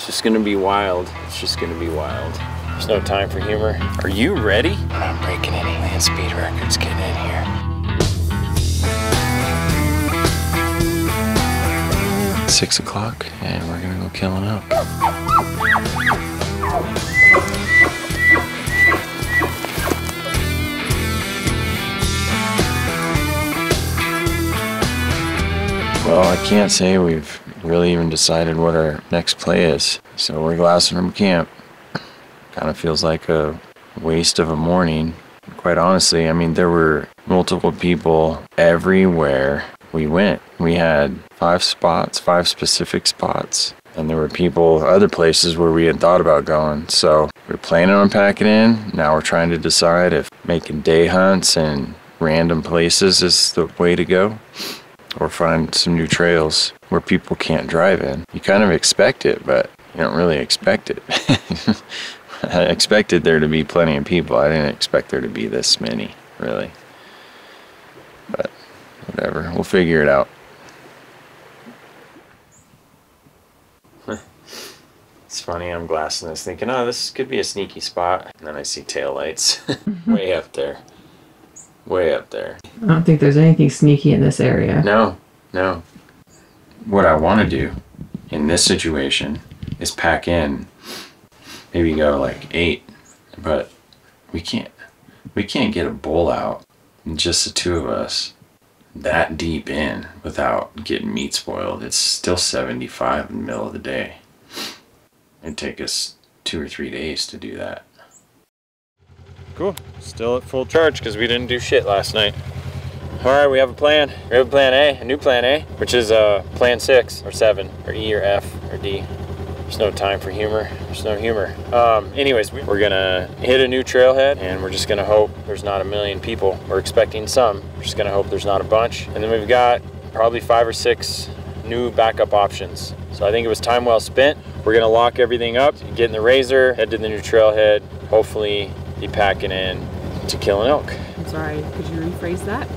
It's just gonna be wild. It's just gonna be wild. There's no time for humor. Are you ready? I'm not breaking any land speed records getting in here. Six o'clock, and we're gonna go kill an elk. Well, I can't say we've really even decided what our next play is. So we're glassing from camp. Kind of feels like a waste of a morning. Quite honestly, I mean, there were multiple people everywhere we went. We had five spots, five specific spots. And there were people other places where we had thought about going. So we're planning on packing in. Now we're trying to decide if making day hunts and random places is the way to go or find some new trails where people can't drive in. You kind of expect it, but you don't really expect it. I expected there to be plenty of people. I didn't expect there to be this many, really. But whatever, we'll figure it out. It's funny, I'm glassing this thinking, oh, this could be a sneaky spot. And then I see taillights way up there. Way up there. I don't think there's anything sneaky in this area. No, no. What I want to do in this situation is pack in, maybe go like eight, but we can't. We can't get a bull out, just the two of us, that deep in without getting meat spoiled. It's still 75 in the middle of the day. It'd take us two or three days to do that. Cool. Still at full charge because we didn't do shit last night. All right, we have a plan. We have a plan A, a new plan A, which is uh, plan six or seven or E or F or D. There's no time for humor. There's no humor. Um, anyways, we- we're gonna hit a new trailhead and we're just gonna hope there's not a million people. We're expecting some. We're just gonna hope there's not a bunch. And then we've got probably five or six new backup options. So I think it was time well spent. We're gonna lock everything up, get in the razor, head to the new trailhead, hopefully be packing in to kill an elk. I'm sorry, could you rephrase that?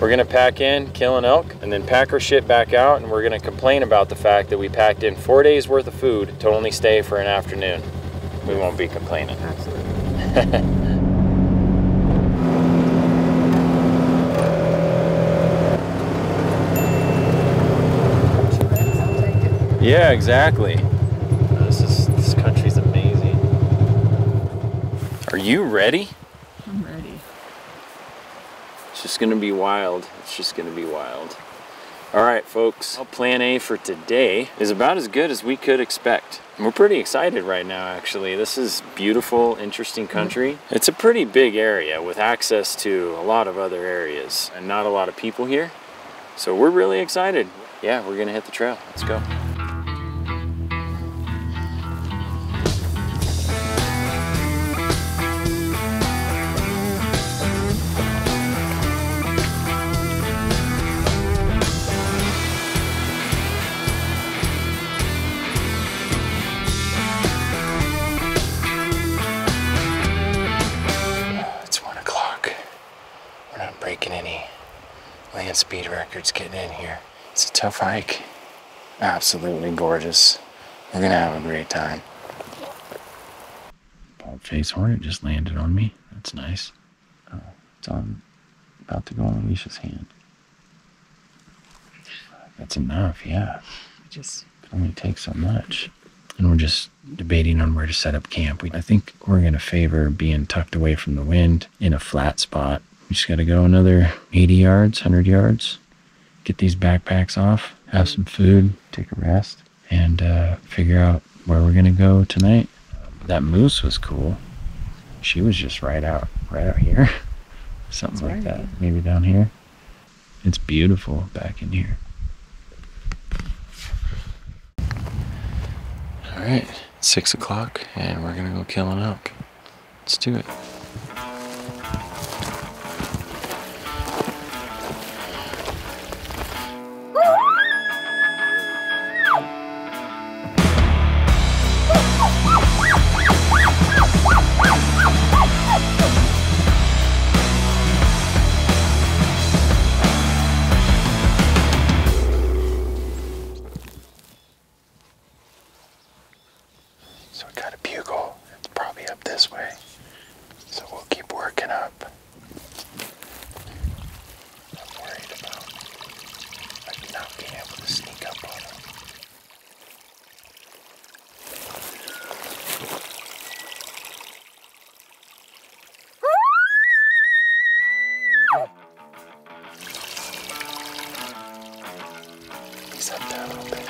We're gonna pack in, kill an elk, and then pack our shit back out, and we're gonna complain about the fact that we packed in four days worth of food to only stay for an afternoon. We won't be complaining. Absolutely. Yeah, exactly. This is this country's amazing. Are you ready? I'm ready. It's just gonna be wild. It's just gonna be wild. All right, folks. Well, plan A for today is about as good as we could expect. We're pretty excited right now, actually. This is beautiful, interesting mm-hmm. country. It's a pretty big area with access to a lot of other areas and not a lot of people here. So we're really excited. Yeah, we're gonna hit the trail. Let's go. Land speed records getting in here. It's a tough hike. Absolutely gorgeous. We're gonna have a great time. Bald face hornet just landed on me. That's nice. Oh, it's on about to go on Alicia's hand. That's enough, yeah. It just can only take so much. And we're just debating on where to set up camp. We, I think we're going to favor being tucked away from the wind in a flat spot. We just got to go another 80 yards, 100 yards, get these backpacks off, have some food, take a rest, and uh, figure out where we're going to go tonight. That moose was cool. She was just right out, right out here. Something like right. that. Maybe down here. It's beautiful back in here. All right, six o'clock, and we're gonna go kill an elk. Let's do it. down a little bit.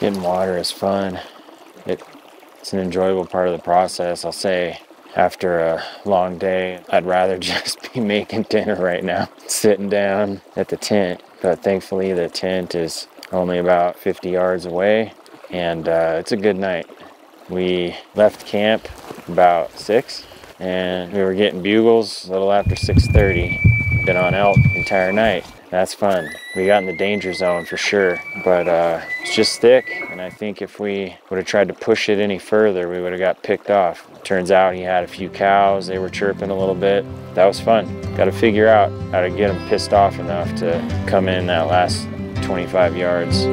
Hitting water is fun. It, it's an enjoyable part of the process. I'll say after a long day, I'd rather just be making dinner right now, sitting down at the tent. But thankfully, the tent is only about 50 yards away, and uh, it's a good night. We left camp about six, and we were getting bugles a little after 6:30. Been on elk entire night that's fun. We got in the danger zone for sure, but uh, it's just thick. And I think if we would have tried to push it any further, we would have got picked off. Turns out he had a few cows. They were chirping a little bit. That was fun. Got to figure out how to get them pissed off enough to come in that last 25 yards.